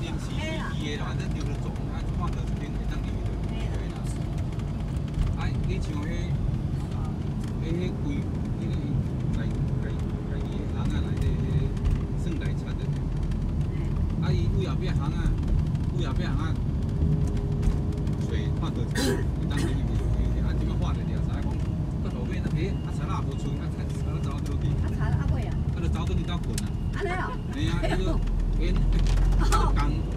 的啦，反正丢了种，啊，放到这边会当入就对啦。啊，你像迄，迄迄规，迄个家家家己的巷仔内底，迄算大贼的。啊，伊为后壁巷仔，为后壁巷仔，找看到一个，会当入去就入去。啊，即摆画着了，知影讲，到路尾那，诶，啊，田仔无剩，啊，田田仔走倒去，啊查阿妹啊，啊，就走倒去斗困啊。安尼哦。嘿啊，迄个因，刚